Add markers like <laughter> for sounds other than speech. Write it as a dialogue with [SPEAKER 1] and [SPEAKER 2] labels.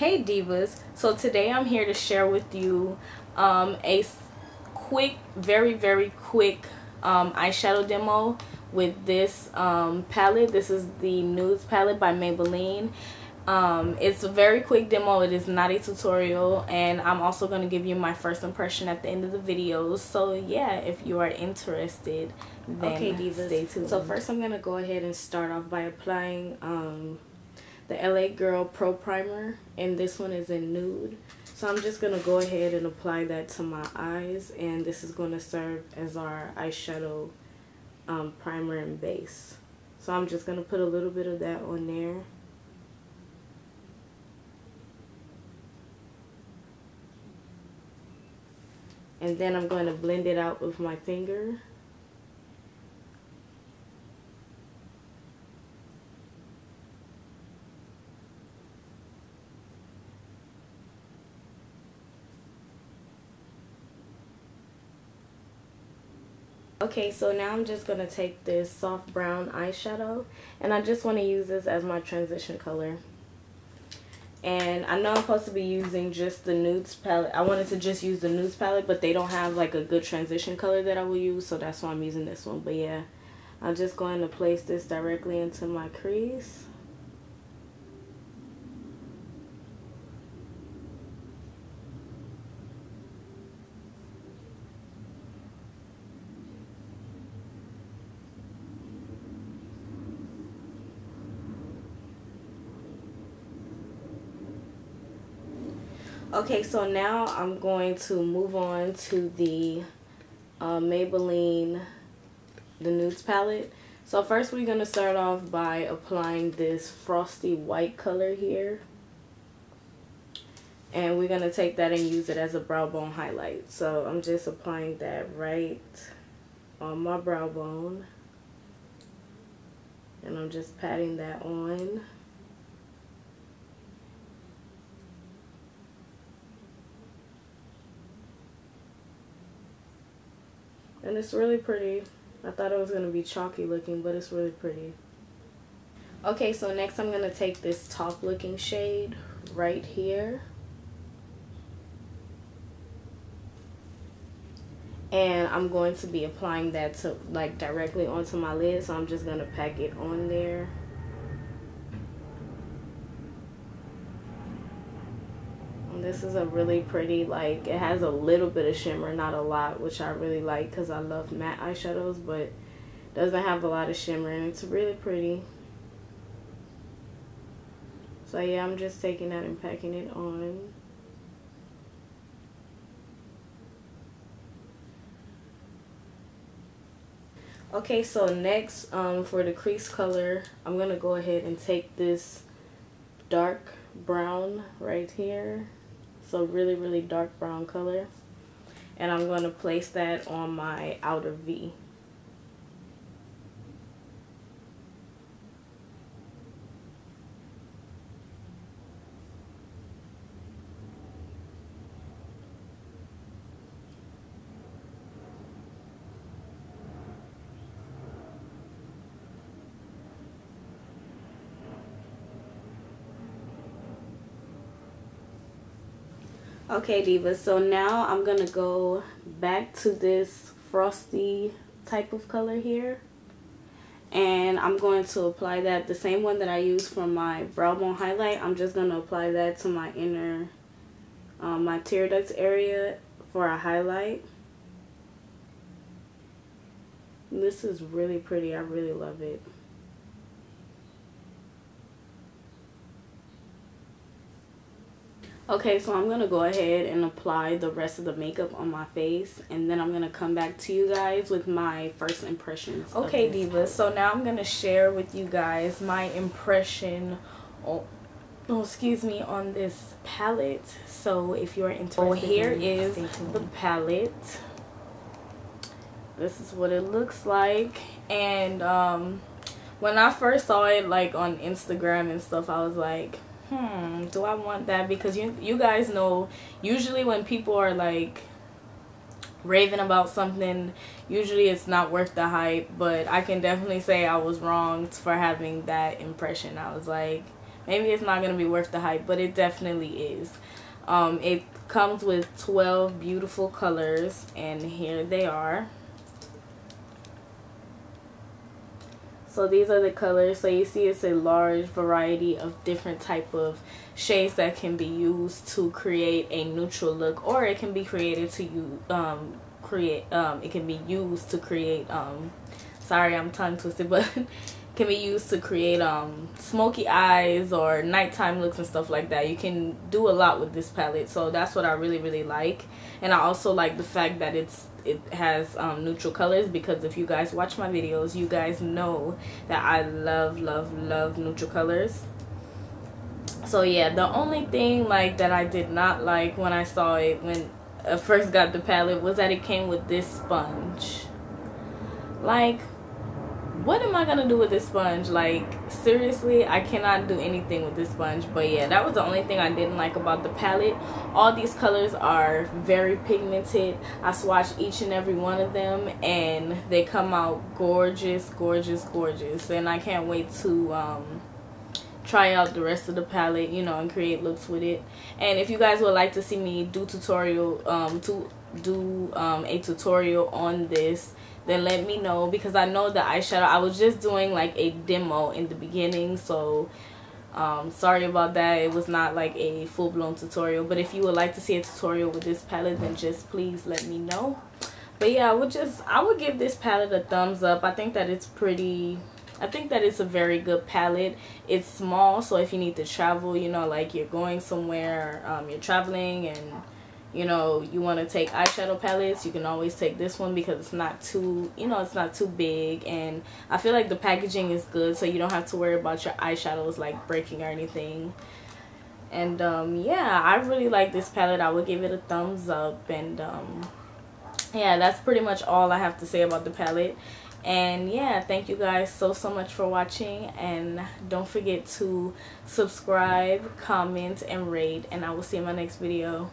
[SPEAKER 1] Hey Divas, so today I'm here to share with you um, a quick, very, very quick um, eyeshadow demo with this um, palette. This is the Nudes palette by Maybelline. Um, it's a very quick demo. It is not a tutorial and I'm also going to give you my first impression at the end of the video. So yeah, if you are interested, then okay, divas. stay tuned. So first I'm going to go ahead and start off by applying um, the LA Girl Pro Primer and this one is in nude. So I'm just going to go ahead and apply that to my eyes and this is going to serve as our eyeshadow um, primer and base. So I'm just going to put a little bit of that on there. And then I'm going to blend it out with my finger. Okay, so now I'm just going to take this soft brown eyeshadow and I just want to use this as my transition color. And I know I'm supposed to be using just the nudes palette. I wanted to just use the nudes palette, but they don't have like a good transition color that I will use, so that's why I'm using this one. But yeah, I'm just going to place this directly into my crease. Okay, so now I'm going to move on to the uh, Maybelline the Nudes palette. So first we're going to start off by applying this frosty white color here. And we're going to take that and use it as a brow bone highlight. So I'm just applying that right on my brow bone. And I'm just patting that on. And it's really pretty. I thought it was going to be chalky looking, but it's really pretty. Okay, so next I'm going to take this top looking shade right here. And I'm going to be applying that to like directly onto my lid. So I'm just going to pack it on there. This is a really pretty like it has a little bit of shimmer not a lot which I really like because I love matte eyeshadows but doesn't have a lot of shimmer and it's really pretty. So yeah I'm just taking that and packing it on. Okay so next um, for the crease color I'm gonna go ahead and take this dark brown right here so really, really dark brown color. And I'm going to place that on my outer V. Okay, Diva, so now I'm going to go back to this frosty type of color here. And I'm going to apply that, the same one that I used for my brow bone highlight. I'm just going to apply that to my inner, um, my tear ducts area for a highlight. This is really pretty. I really love it. Okay, so I'm going to go ahead and apply the rest of the makeup on my face. And then I'm going to come back to you guys with my first impressions. Okay, Divas. So now I'm going to share with you guys my impression oh, oh, excuse me, on this palette. So if you're interested, oh, here is the palette. This is what it looks like. And um, when I first saw it like on Instagram and stuff, I was like, hmm, do I want that? Because you you guys know usually when people are like raving about something, usually it's not worth the hype. But I can definitely say I was wrong for having that impression. I was like, maybe it's not gonna be worth the hype but it definitely is um, it comes with 12 beautiful colors and here they are so these are the colors. So you see it's a large variety of different type of shades that can be used to create a neutral look or it can be created to you um create um it can be used to create um sorry i'm tongue twisted <laughs> but can be used to create um smoky eyes or nighttime looks and stuff like that. You can do a lot with this palette so that's what i really really like. And i also like the fact that it's it has um, neutral colors because if you guys watch my videos you guys know that I love love love neutral colors. So yeah the only thing like that I did not like when I saw it when I first got the palette was that it came with this sponge. Like what am I gonna do with this sponge? Like seriously I cannot do anything with this sponge but yeah that was the only thing I didn't like about the palette. All these colors are very pigmented. I swatched each and every one of them and they come out gorgeous gorgeous gorgeous. And I can't wait to um, try out the rest of the palette you know and create looks with it. And if you guys would like to see me do tutorial um to do um, a tutorial on this then let me know because I know the eyeshadow. I was just doing like a demo in the beginning so um, sorry about that. It was not like a full-blown tutorial but if you would like to see a tutorial with this palette then just please let me know. But yeah I would just I would give this palette a thumbs up. I think that it's pretty I think that it's a very good palette. It's small, so if you need to travel, you know, like you're going somewhere, um, you're traveling and you know you want to take eyeshadow palettes you can always take this one because it's not too you know it's not too big. And I feel like the packaging is good so you don't have to worry about your eyeshadows like breaking or anything. And um, yeah I really like this palette. I would give it a thumbs up. And um, yeah that's pretty much all I have to say about the palette. And yeah thank you guys so so much for watching. And don't forget to subscribe comment and rate. And I will see you in my next video